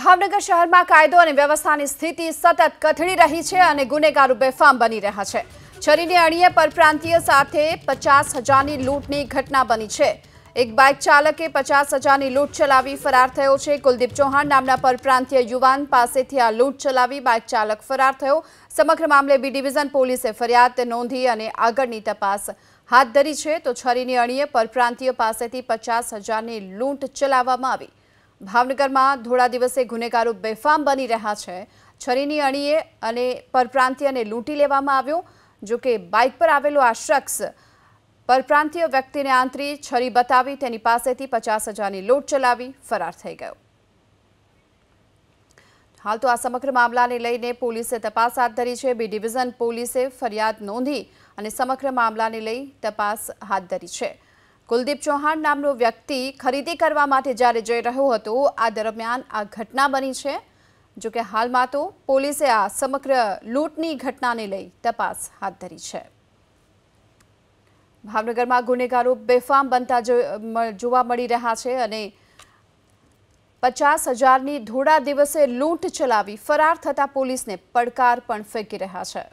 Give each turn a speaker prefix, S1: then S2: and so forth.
S1: ભાવનગર શહેરમાં કાયદો અને વ્યવસ્થાની સ્થિતિ સતત કથળી રહી છે અને ગુનેગારો બેફામ બની રહ્યા છે. છરીની અણીએ પરપ્રાંતીય સાથે પચાસ હજારની લૂંટની ઘટના બની છે. એક બાઇક ચાલકે પચાસ હજારની લૂંટ ચલાવી ફરાર થયો છે. કુલદીપ ચૌહાણ નામના પરપ્રાંતીય યુવાન પાસેથી આ લૂંટ ચલાવી બાઇક ચાલક ફરાર થયો. સમગ્ર મામલે બી ડિવિઝન પોલીસે ફરિયાદ નોંધી અને આગળની તપાસ હાથ ધરી છે. તો છરીની અણીએ પરપ્રાંતીય પાસેથી પચાસ હજારની લૂંટ ચલાવવામાં આવી. ભાવનગરમાં ધોળા દિવસે ગુનેગારો બેફામ બની રહ્યા છે. છરીની અણીએ અને પરપ્રાંતીયને લૂંટી લેવામાં આવ્યો, જો કે બાઇક પર આવેલો આ શખ્સ પરપ્રાંતીય વ્યક્તિને આંતરી છરી બતાવી તેની પાસેથી પચાસ હજારની લૂંટ ચલાવી ફરાર થઈ ગયો. હાલ તો આ સમગ્ર મામલાને લઈને પોલીસે તપાસ હાથ ધરી છે. બી ડિવિઝન પોલીસે ફરિયાદ નોંધી અને સમગ્ર મામલાને લઈ તપાસ હાથ ધરી છે. કુલદીપ ચૌહાણ નામનો વ્યક્તિ ખરીદી કરવા માટે જ્યારે જઈ રહ્યો હતો, આ દરમિયાન આ ઘટના બની છે. જો કે હાલમાં તો પોલીસે આ સમગ્ર લૂંટની ઘટનાને લઈ તપાસ હાથ ધરી છે. ભાવનગરમાં ગુનેગારો બેફામ બનતા જોવા મળી રહ્યા છે અને પચાસ હજારની ધોળા દિવસે લૂંટ ચલાવી ફરાર થતા પોલીસને પડકાર પણ ફેંકી રહ્યા છે.